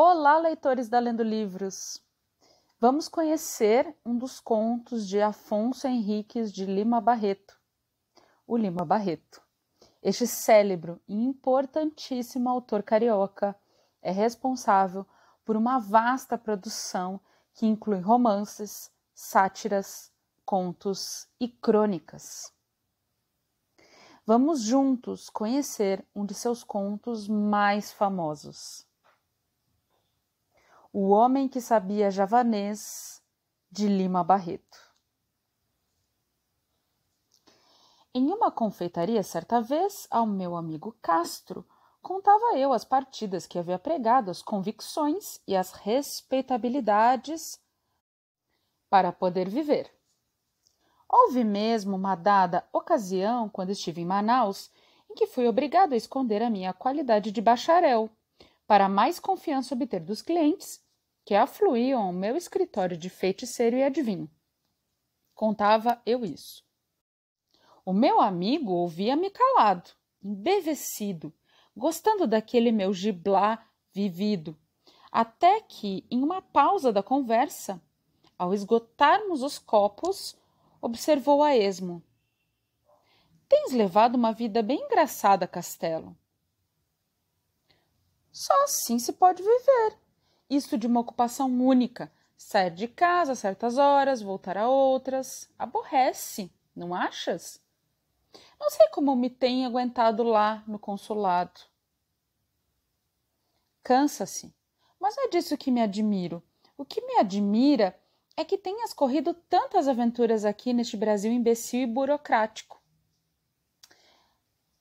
Olá, leitores da Lendo Livros! Vamos conhecer um dos contos de Afonso Henriques de Lima Barreto, o Lima Barreto. Este célebre e importantíssimo autor carioca é responsável por uma vasta produção que inclui romances, sátiras, contos e crônicas. Vamos juntos conhecer um de seus contos mais famosos. O Homem que Sabia Javanês, de Lima Barreto. Em uma confeitaria, certa vez, ao meu amigo Castro, contava eu as partidas que havia pregado, as convicções e as respeitabilidades para poder viver. Houve mesmo uma dada ocasião, quando estive em Manaus, em que fui obrigado a esconder a minha qualidade de bacharel para mais confiança obter dos clientes que afluíam ao meu escritório de feiticeiro e adivinho. Contava eu isso. O meu amigo ouvia-me calado, embevecido, gostando daquele meu giblá vivido, até que, em uma pausa da conversa, ao esgotarmos os copos, observou a esmo. Tens levado uma vida bem engraçada, Castelo. Só assim se pode viver. Isso de uma ocupação única. Sair de casa a certas horas, voltar a outras. Aborrece, não achas? Não sei como me tem aguentado lá no consulado. Cansa-se, mas não é disso que me admiro. O que me admira é que tenhas corrido tantas aventuras aqui neste Brasil imbecil e burocrático.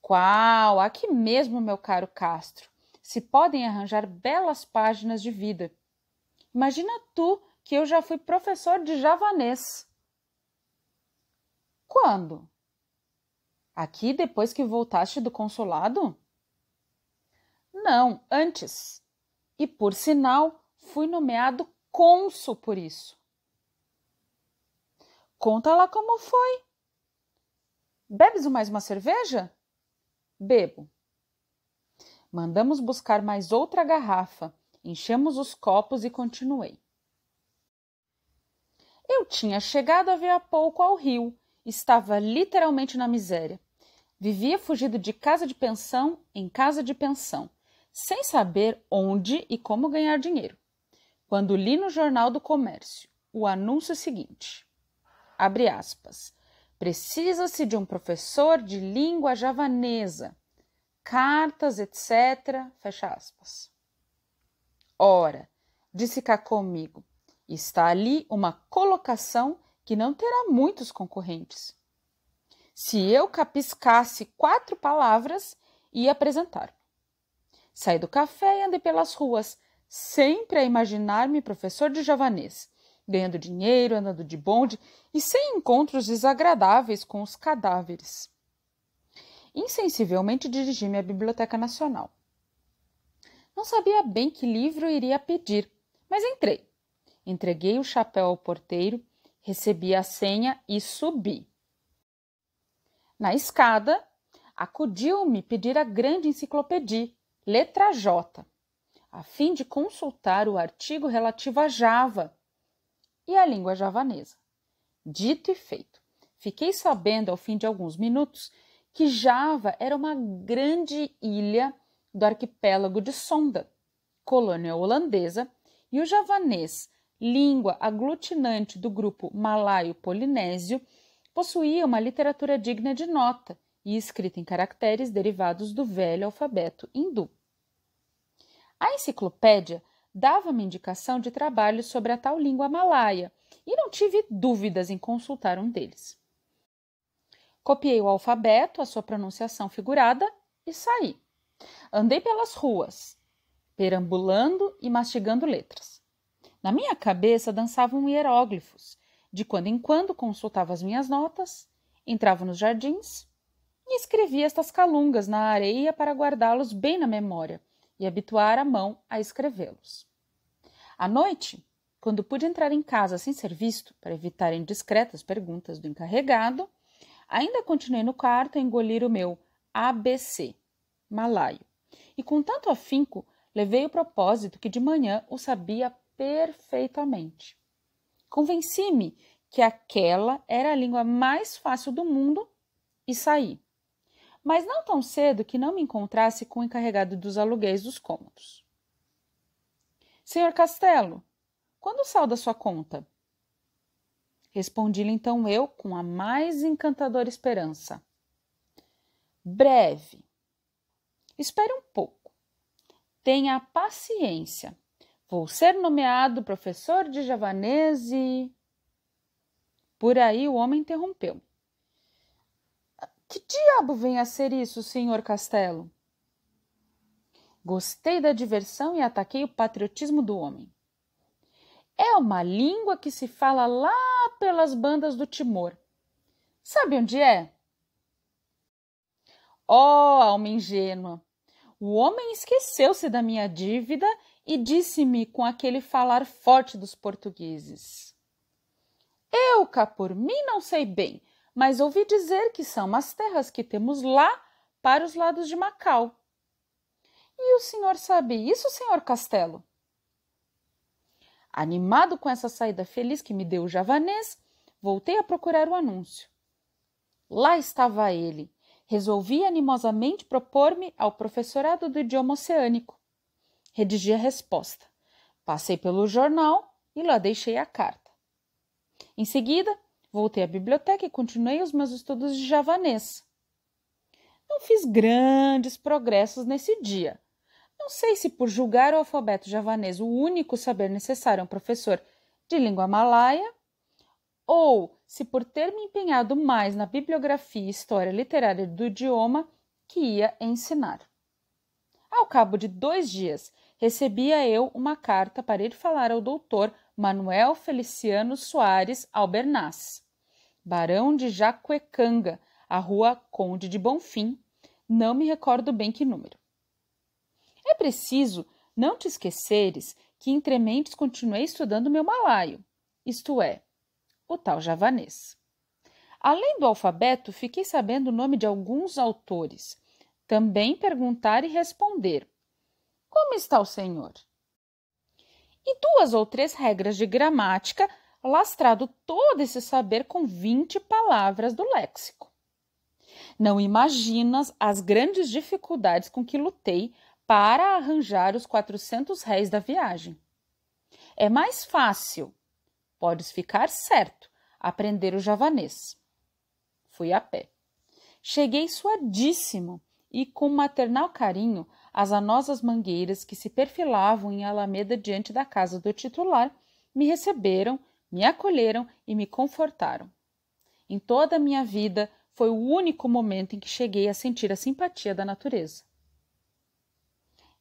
Qual? Aqui mesmo, meu caro Castro se podem arranjar belas páginas de vida. Imagina tu que eu já fui professor de javanês. Quando? Aqui depois que voltaste do consulado? Não, antes. E por sinal, fui nomeado cônsul por isso. Conta lá como foi. Bebes mais uma cerveja? Bebo. Mandamos buscar mais outra garrafa, enchemos os copos e continuei. Eu tinha chegado havia pouco ao rio, estava literalmente na miséria. Vivia fugido de casa de pensão em casa de pensão, sem saber onde e como ganhar dinheiro. Quando li no Jornal do Comércio o anúncio seguinte: abre aspas. Precisa-se de um professor de língua javanesa cartas, etc. Fecha aspas. Ora, disse cá comigo, está ali uma colocação que não terá muitos concorrentes. Se eu capiscasse quatro palavras, ia apresentar-me. Saí do café e andei pelas ruas, sempre a imaginar-me professor de javanês, ganhando dinheiro, andando de bonde e sem encontros desagradáveis com os cadáveres insensivelmente dirigi-me à Biblioteca Nacional. Não sabia bem que livro iria pedir, mas entrei. Entreguei o chapéu ao porteiro, recebi a senha e subi. Na escada, acudiu-me pedir a grande enciclopédia, letra J, a fim de consultar o artigo relativo a Java e a língua javanesa. Dito e feito. Fiquei sabendo, ao fim de alguns minutos, que Java era uma grande ilha do arquipélago de Sonda, colônia holandesa, e o javanês, língua aglutinante do grupo malaio-polinésio, possuía uma literatura digna de nota e escrita em caracteres derivados do velho alfabeto hindu. A enciclopédia dava-me indicação de trabalhos sobre a tal língua malaia e não tive dúvidas em consultar um deles. Copiei o alfabeto, a sua pronunciação figurada e saí. Andei pelas ruas, perambulando e mastigando letras. Na minha cabeça dançavam hieróglifos. De quando em quando consultava as minhas notas, entrava nos jardins e escrevia estas calungas na areia para guardá-los bem na memória e habituar a mão a escrevê-los. À noite, quando pude entrar em casa sem ser visto, para evitar indiscretas perguntas do encarregado, Ainda continuei no quarto a engolir o meu ABC, malaio, e com tanto afinco levei o propósito que de manhã o sabia perfeitamente. Convenci-me que aquela era a língua mais fácil do mundo e saí. Mas não tão cedo que não me encontrasse com o encarregado dos aluguéis dos cômodos. Senhor Castelo, quando salda sua conta? Respondi-lhe então eu com a mais encantadora esperança. Breve. Espere um pouco. Tenha paciência. Vou ser nomeado professor de javanês e. Por aí o homem interrompeu. Que diabo vem a ser isso, senhor Castelo? Gostei da diversão e ataquei o patriotismo do homem. É uma língua que se fala lá pelas bandas do Timor. Sabe onde é? Oh, alma ingênua! O homem esqueceu-se da minha dívida e disse-me com aquele falar forte dos portugueses. Eu, cá por mim, não sei bem, mas ouvi dizer que são as terras que temos lá para os lados de Macau. E o senhor sabe isso, senhor Castelo? Animado com essa saída feliz que me deu o javanês, voltei a procurar o anúncio. Lá estava ele. Resolvi animosamente propor-me ao professorado do idioma oceânico. Redigi a resposta. Passei pelo jornal e lá deixei a carta. Em seguida, voltei à biblioteca e continuei os meus estudos de javanês. Não fiz grandes progressos nesse dia, não sei se por julgar o alfabeto javanês o único saber necessário a um professor de língua malaia, ou se por ter me empenhado mais na bibliografia e história literária do idioma que ia ensinar. Ao cabo de dois dias, recebia eu uma carta para ir falar ao doutor Manuel Feliciano Soares Albernaz, barão de Jacuecanga, a rua Conde de Bonfim, não me recordo bem que número. Preciso não te esqueceres que entre mentes continuei estudando meu malaio, isto é, o tal javanês. Além do alfabeto, fiquei sabendo o nome de alguns autores. Também perguntar e responder: Como está o senhor? E duas ou três regras de gramática, lastrado todo esse saber com vinte palavras do léxico. Não imaginas as grandes dificuldades com que lutei para arranjar os 400 réis da viagem. É mais fácil, podes ficar certo, aprender o javanês. Fui a pé. Cheguei suadíssimo e, com maternal carinho, as anosas mangueiras que se perfilavam em alameda diante da casa do titular me receberam, me acolheram e me confortaram. Em toda a minha vida foi o único momento em que cheguei a sentir a simpatia da natureza.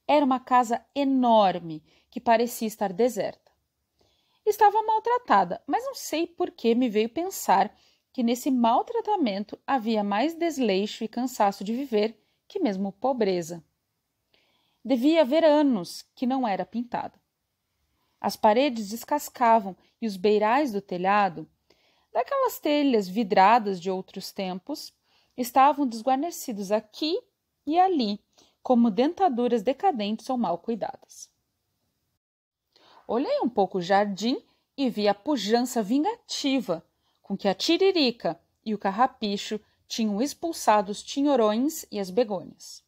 Era uma casa enorme que parecia estar deserta. Estava maltratada, mas não sei por que me veio pensar que nesse maltratamento havia mais desleixo e cansaço de viver que mesmo pobreza. Devia haver anos que não era pintada. As paredes descascavam e os beirais do telhado, daquelas telhas vidradas de outros tempos, estavam desguarnecidos aqui e ali como dentaduras decadentes ou mal cuidadas. Olhei um pouco o jardim e vi a pujança vingativa com que a tiririca e o carrapicho tinham expulsado os tinhorões e as begônias.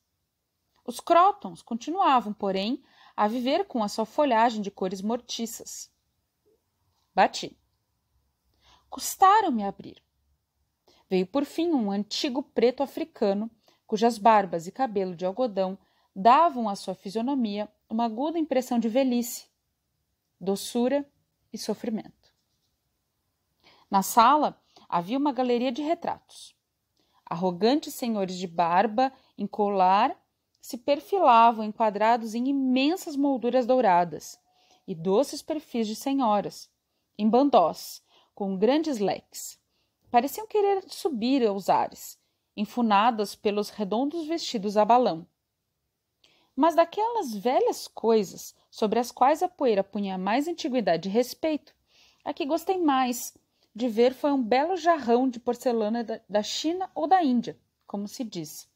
Os crótons continuavam, porém, a viver com a sua folhagem de cores mortiças. Bati. Custaram-me abrir. Veio por fim um antigo preto africano cujas barbas e cabelo de algodão davam à sua fisionomia uma aguda impressão de velhice, doçura e sofrimento. Na sala havia uma galeria de retratos. Arrogantes senhores de barba em colar se perfilavam enquadrados em imensas molduras douradas e doces perfis de senhoras, em bandós, com grandes leques. Pareciam querer subir aos ares enfunadas pelos redondos vestidos a balão. Mas daquelas velhas coisas sobre as quais a poeira punha mais antiguidade e respeito, a que gostei mais de ver foi um belo jarrão de porcelana da China ou da Índia, como se diz.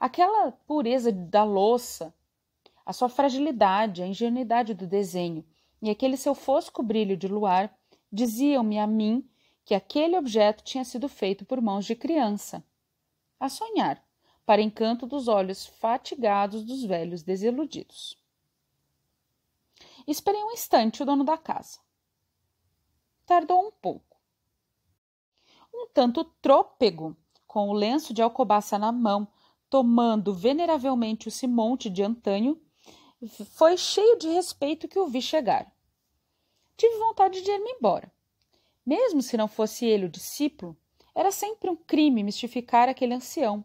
Aquela pureza da louça, a sua fragilidade, a ingenuidade do desenho e aquele seu fosco brilho de luar diziam-me a mim que aquele objeto tinha sido feito por mãos de criança. A sonhar, para encanto dos olhos fatigados dos velhos desiludidos. Esperei um instante o dono da casa. Tardou um pouco. Um tanto trôpego, com o lenço de alcobaça na mão, tomando veneravelmente o simonte de antanho, foi cheio de respeito que o vi chegar. Tive vontade de ir-me embora. Mesmo se não fosse ele o discípulo, era sempre um crime mistificar aquele ancião,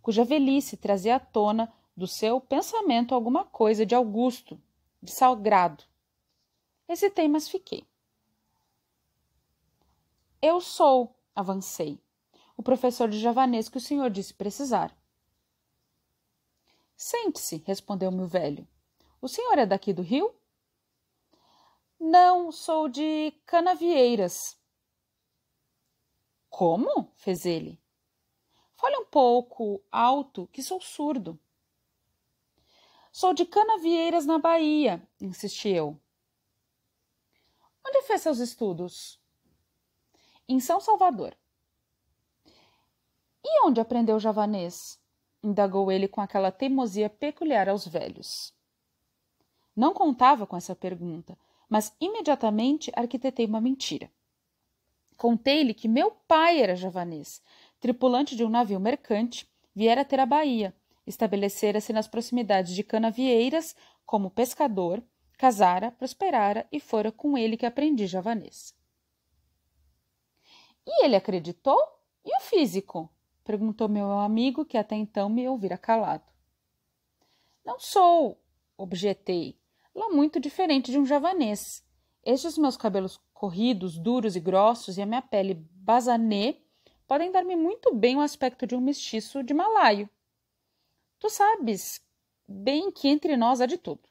cuja velhice trazia à tona do seu pensamento alguma coisa de Augusto, de Salgrado. Hesitei, mas fiquei. Eu sou, avancei, o professor de javanês que o senhor disse precisar. Sente-se, respondeu-me o velho. O senhor é daqui do Rio? Não, sou de Canavieiras. Como? fez ele. Fale um pouco alto, que sou surdo. Sou de Canavieiras, na Bahia, insisti eu. Onde fez seus estudos? Em São Salvador. E onde aprendeu javanês? indagou ele com aquela teimosia peculiar aos velhos. Não contava com essa pergunta, mas imediatamente arquitetei uma mentira. Contei-lhe que meu pai era javanês, tripulante de um navio mercante, viera ter a Bahia, estabelecera-se nas proximidades de Canavieiras como pescador, casara, prosperara e fora com ele que aprendi javanês. E ele acreditou? E o físico? perguntou meu amigo, que até então me ouvira calado. Não sou, objetei, lá muito diferente de um javanês. Estes meus cabelos corridos, duros e grossos e a minha pele basanê podem dar-me muito bem o aspecto de um mestiço de malaio. Tu sabes bem que entre nós há de tudo.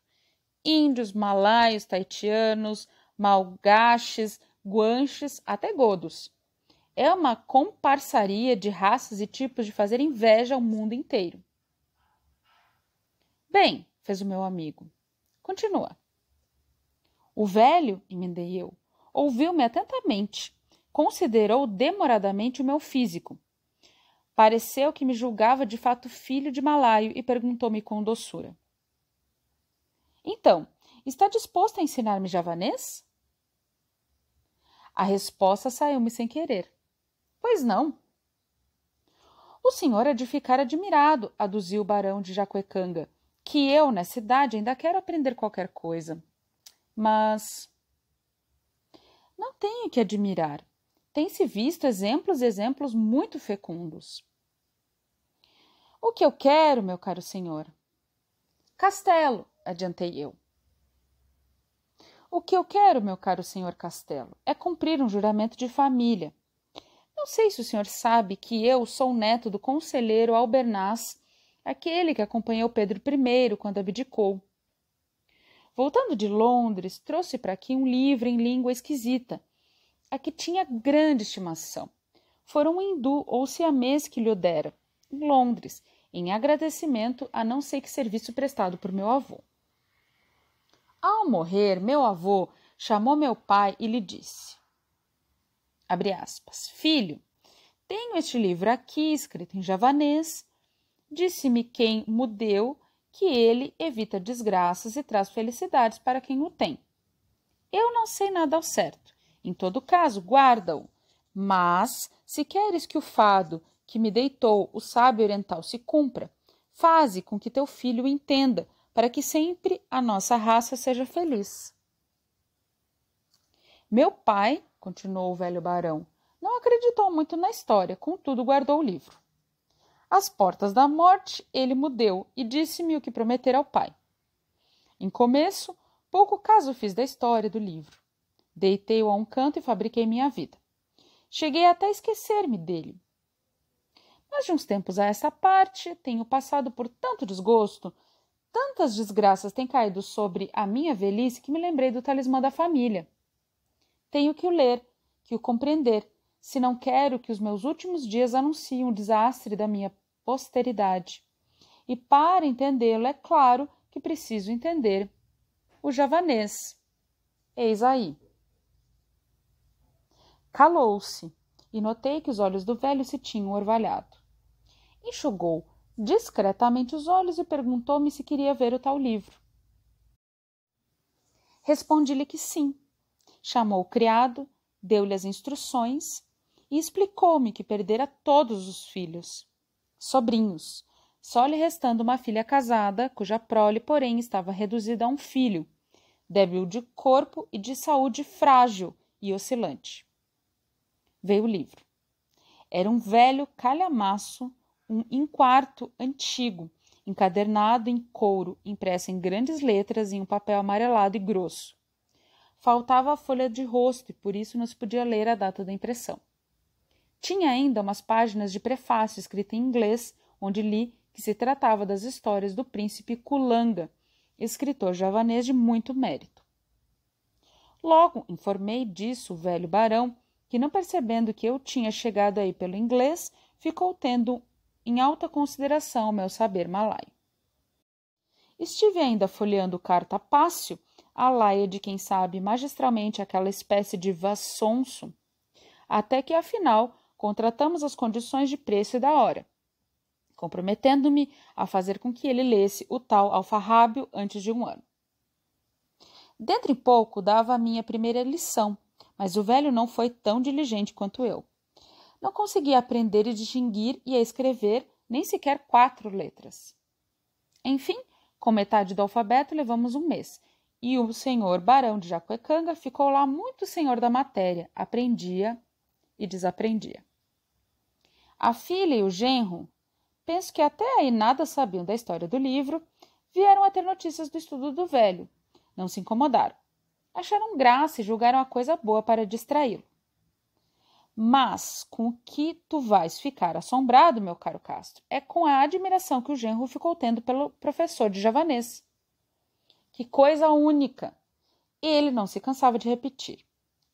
Índios, malaios, taitianos, malgaches, guanches, até godos. É uma comparsaria de raças e tipos de fazer inveja ao mundo inteiro. Bem, fez o meu amigo, Continua. O velho, emendei eu, ouviu-me atentamente, considerou demoradamente o meu físico. Pareceu que me julgava de fato filho de Malaio e perguntou-me com doçura: Então, está disposto a ensinar-me javanês? A resposta saiu-me sem querer. Pois não. O senhor é de ficar admirado, aduziu o barão de Jacuecanga, que eu, nessa idade, ainda quero aprender qualquer coisa. Mas não tenho que admirar. Tem-se visto exemplos e exemplos muito fecundos. O que eu quero, meu caro senhor? Castelo, adiantei eu. O que eu quero, meu caro senhor Castelo, é cumprir um juramento de família. Não sei se o senhor sabe que eu sou neto do conselheiro Albernaz aquele que acompanhou Pedro I quando abdicou. Voltando de Londres, trouxe para aqui um livro em língua esquisita, a que tinha grande estimação. Fora um hindu ou siamês que lhe o dera, em Londres, em agradecimento a não sei que serviço prestado por meu avô. Ao morrer, meu avô chamou meu pai e lhe disse: aspas, Filho, tenho este livro aqui, escrito em javanês, Disse-me quem mo deu que ele evita desgraças e traz felicidades para quem o tem. Eu não sei nada ao certo. Em todo caso, guarda-o. Mas, se queres que o fado que me deitou o sábio oriental se cumpra, faze com que teu filho o entenda, para que sempre a nossa raça seja feliz. Meu pai, continuou o velho barão, não acreditou muito na história, contudo guardou o livro. Às portas da morte, ele mudeu e disse-me o que prometera ao pai. Em começo, pouco caso fiz da história do livro. Deitei-o a um canto e fabriquei minha vida. Cheguei até a esquecer-me dele. Mas de uns tempos a essa parte, tenho passado por tanto desgosto, tantas desgraças têm caído sobre a minha velhice que me lembrei do talismã da família. Tenho que o ler, que o compreender, se não quero que os meus últimos dias anunciem o desastre da minha posteridade. E para entendê-lo, é claro que preciso entender. O javanês. Eis aí. Calou-se e notei que os olhos do velho se tinham orvalhado. Enxugou discretamente os olhos e perguntou-me se queria ver o tal livro. Respondi-lhe que sim. Chamou o criado, deu-lhe as instruções e explicou-me que perdera todos os filhos, sobrinhos, só lhe restando uma filha casada, cuja prole, porém, estava reduzida a um filho, débil de corpo e de saúde frágil e oscilante. Veio o livro. Era um velho calhamaço, um enquarto antigo, encadernado em couro, impresso em grandes letras em um papel amarelado e grosso. Faltava a folha de rosto e por isso não se podia ler a data da impressão. Tinha ainda umas páginas de prefácio escrito em inglês, onde li que se tratava das histórias do príncipe Kulanga, escritor javanês de muito mérito. Logo informei disso o velho barão, que, não percebendo que eu tinha chegado aí pelo inglês, ficou tendo em alta consideração o meu saber malaio. Estive ainda folheando carta Pácio, a laia de quem sabe magistralmente aquela espécie de vassonso, até que, afinal, contratamos as condições de preço e da hora, comprometendo-me a fazer com que ele lesse o tal alfarrábio antes de um ano. Dentro em pouco dava a minha primeira lição, mas o velho não foi tão diligente quanto eu. Não conseguia aprender e distinguir e a escrever nem sequer quatro letras. Enfim, com metade do alfabeto levamos um mês, e o senhor barão de Jacuecanga ficou lá muito senhor da matéria, aprendia e desaprendia. A filha e o genro, penso que até aí nada sabiam da história do livro, vieram a ter notícias do estudo do velho. Não se incomodaram. Acharam graça e julgaram a coisa boa para distraí-lo. Mas com o que tu vais ficar assombrado, meu caro Castro, é com a admiração que o genro ficou tendo pelo professor de javanês. Que coisa única! Ele não se cansava de repetir.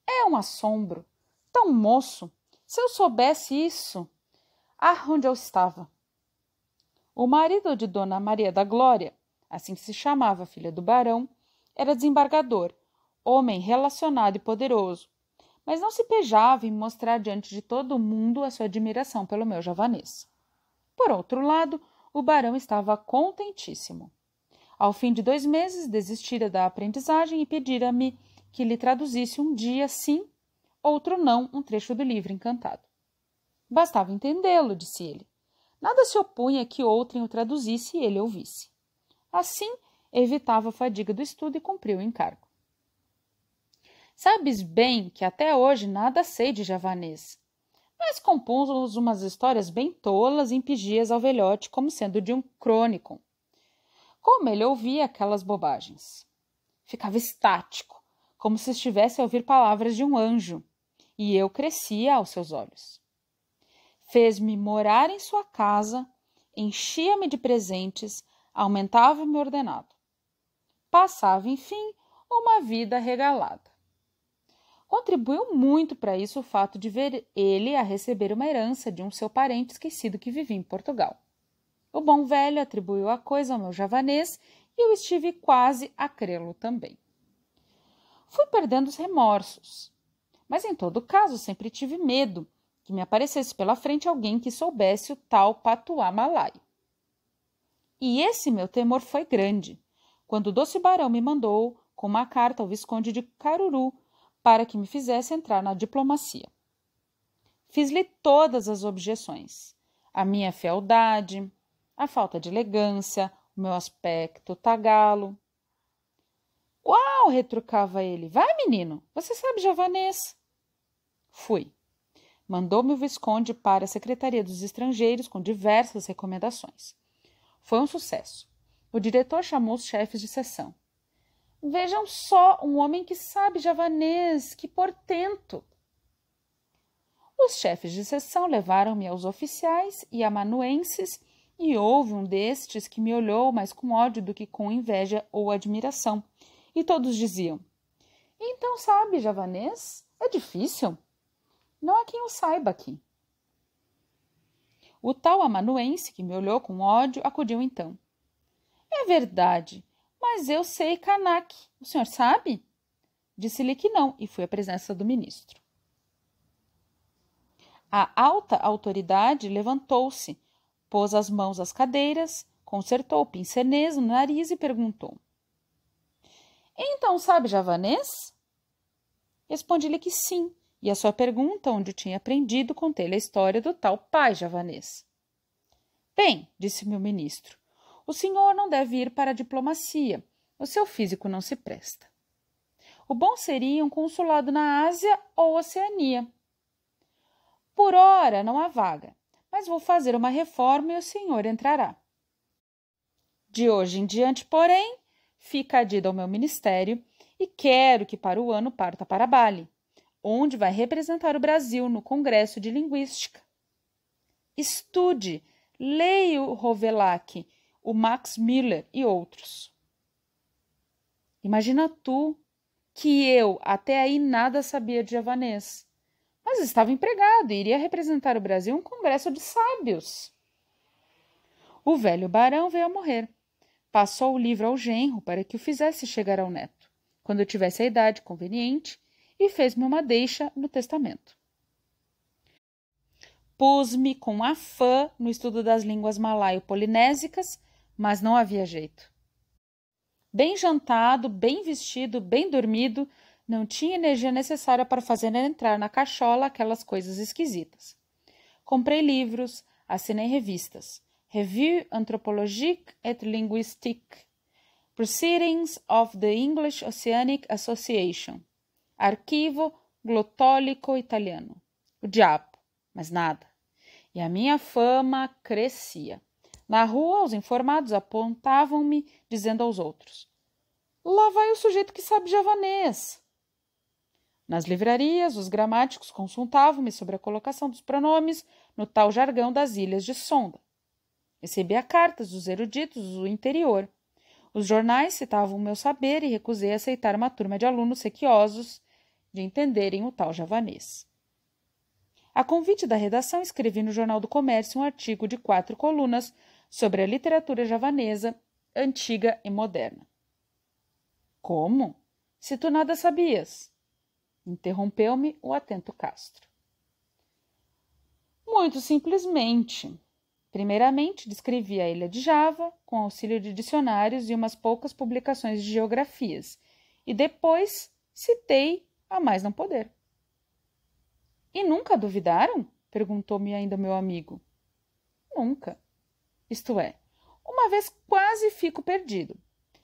É um assombro. Tão moço. Se eu soubesse isso. Ah, onde eu estava! O marido de Dona Maria da Glória, assim se chamava a filha do barão, era desembargador, homem relacionado e poderoso, mas não se pejava em mostrar diante de todo o mundo a sua admiração pelo meu javanês. Por outro lado, o barão estava contentíssimo. Ao fim de dois meses, desistira da aprendizagem e pedira-me que lhe traduzisse um dia sim, outro não, um trecho do livro encantado. Bastava entendê-lo, disse ele. Nada se opunha que outrem o traduzisse e ele ouvisse. Assim, evitava a fadiga do estudo e cumpriu o encargo. Sabes bem que até hoje nada sei de javanês, mas compus umas histórias bem tolas e impingias ao velhote como sendo de um crônico. Como ele ouvia aquelas bobagens? Ficava estático, como se estivesse a ouvir palavras de um anjo, e eu crescia aos seus olhos. Fez-me morar em sua casa, enchia-me de presentes, aumentava-me ordenado. Passava, enfim, uma vida regalada. Contribuiu muito para isso o fato de ver ele a receber uma herança de um seu parente esquecido que vivia em Portugal. O bom velho atribuiu a coisa ao meu javanês e eu estive quase a crê-lo também. Fui perdendo os remorsos, mas em todo caso sempre tive medo que me aparecesse pela frente alguém que soubesse o tal patuá malaio. E esse meu temor foi grande, quando o doce barão me mandou com uma carta ao Visconde de Caruru para que me fizesse entrar na diplomacia. Fiz-lhe todas as objeções. A minha fealdade, a falta de elegância, o meu aspecto tagalo. Uau! retrucava ele. Vai, menino, você sabe javanês. Fui. Mandou-me o Visconde para a Secretaria dos Estrangeiros com diversas recomendações. Foi um sucesso. O diretor chamou os chefes de sessão. Vejam só um homem que sabe javanês, que portento! Os chefes de sessão levaram-me aos oficiais e amanuenses, e houve um destes que me olhou mais com ódio do que com inveja ou admiração, e todos diziam: Então sabe javanês? É difícil. Não há quem o saiba aqui. O tal amanuense, que me olhou com ódio, acudiu então. É verdade, mas eu sei Kanak. O senhor sabe? Disse-lhe que não e fui à presença do ministro. A alta autoridade levantou-se, pôs as mãos às cadeiras, consertou o pincenês no nariz e perguntou: Então sabe javanês? Respondi-lhe que sim, e a sua pergunta, onde tinha aprendido, contei-lhe a história do tal pai javanês. Bem, disse-me o ministro, o senhor não deve ir para a diplomacia. O seu físico não se presta. O bom seria um consulado na Ásia ou Oceania. Por ora não há vaga, mas vou fazer uma reforma e o senhor entrará. De hoje em diante, porém, fica adido ao meu ministério e quero que para o ano parta para Bali, onde vai representar o Brasil no Congresso de Linguística. Estude, leia o Rovelac, o Max Miller e outros. Imagina tu que eu até aí nada sabia de javanês, mas estava empregado e iria representar o Brasil em um congresso de sábios. O velho barão veio a morrer. Passou o livro ao genro para que o fizesse chegar ao neto quando eu tivesse a idade conveniente, e fez-me uma deixa no testamento. Pus-me com afã no estudo das línguas malaio-polinésicas, mas não havia jeito. Bem jantado, bem vestido, bem dormido, não tinha energia necessária para fazer entrar na cachola aquelas coisas esquisitas. Comprei livros, assinei revistas. Revue Anthropologique et Linguistique, Proceedings of the English Oceanic Association. Arquivo Glotólico Italiano. O diabo, mas nada. E a minha fama crescia. Na rua, os informados apontavam-me, dizendo aos outros: Lá vai o sujeito que sabe javanês. Nas livrarias, os gramáticos consultavam-me sobre a colocação dos pronomes no tal jargão das ilhas de Sonda. Recebia cartas dos eruditos do interior os jornais citavam o meu saber e recusei aceitar uma turma de alunos sequiosos de entenderem o tal javanês. A convite da redação, escrevi no Jornal do Comércio um artigo de quatro colunas sobre a literatura javanesa, antiga e moderna. Como? Se tu nada sabias? Interrompeu-me o atento Castro. Muito simplesmente. Primeiramente, descrevi a ilha de Java, com auxílio de dicionários e umas poucas publicações de geografias, e depois citei a mais não poder. E nunca duvidaram? perguntou-me ainda meu amigo. Nunca. Isto é, uma vez quase fico perdido.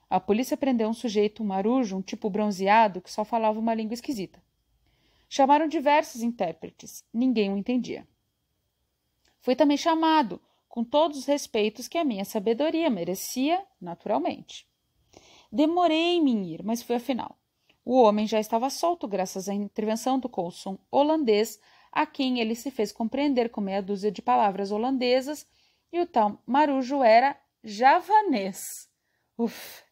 A polícia prendeu um sujeito, um marujo, um tipo bronzeado, que só falava uma língua esquisita. Chamaram diversos intérpretes, ninguém o entendia. Fui também chamado com todos os respeitos que a minha sabedoria merecia, naturalmente. Demorei-me em ir, mas fui afinal. O homem já estava solto graças à intervenção do cônsul holandês, a quem ele se fez compreender com meia dúzia de palavras holandesas, e o tal marujo era javanês. Uf!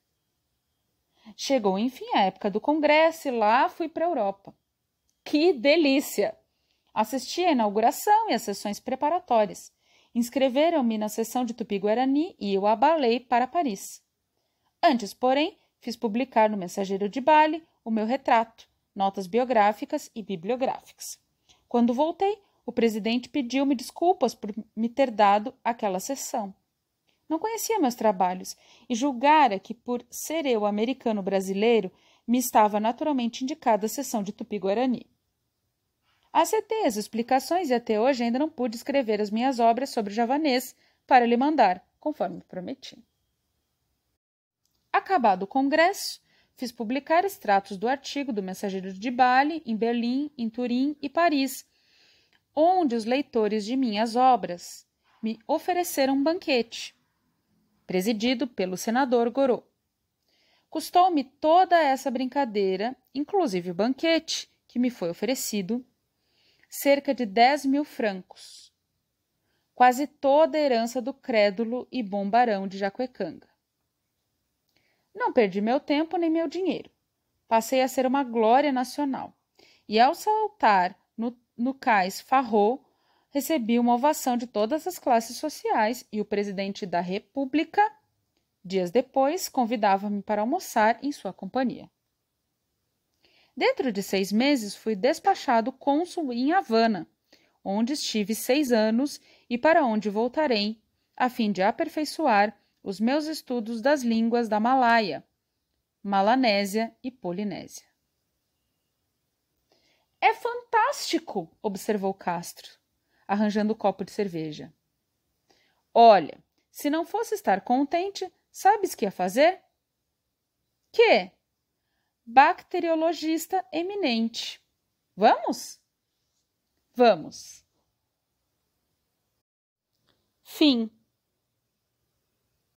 Chegou, enfim, a época do congresso e lá fui para a Europa. Que delícia! Assisti à inauguração e às sessões preparatórias. Inscreveram-me na seção de Tupi-Guarani e eu abalei para Paris. Antes, porém, fiz publicar no Mensageiro de Bali o meu retrato, notas biográficas e bibliográficas. Quando voltei, o presidente pediu-me desculpas por me ter dado aquela sessão. Não conhecia meus trabalhos e julgara que, por ser eu americano brasileiro, me estava naturalmente indicada a sessão de Tupi-Guarani. Acetei as explicações e até hoje ainda não pude escrever as minhas obras sobre javanês para lhe mandar, conforme prometi. Acabado o congresso, fiz publicar extratos do artigo do Mensageiro de Bali em Berlim, em Turim e Paris, onde os leitores de minhas obras me ofereceram um banquete, presidido pelo senador Gorô. Custou-me toda essa brincadeira, inclusive o banquete que me foi oferecido, cerca de 10 mil francos, quase toda a herança do crédulo e bom barão de Jacuecanga. Não perdi meu tempo nem meu dinheiro. Passei a ser uma glória nacional. E ao saltar no, no cais Farrou, recebi uma ovação de todas as classes sociais e o presidente da República Dias depois, convidava-me para almoçar em sua companhia. Dentro de seis meses, fui despachado cônsul em Havana, onde estive seis anos e para onde voltarei, a fim de aperfeiçoar os meus estudos das línguas da Malaia, Malanésia e Polinésia. É fantástico, observou Castro, arranjando o copo de cerveja. Olha, se não fosse estar contente, sabes que ia fazer? Que? Bacteriologista eminente. Vamos? Vamos. Fim.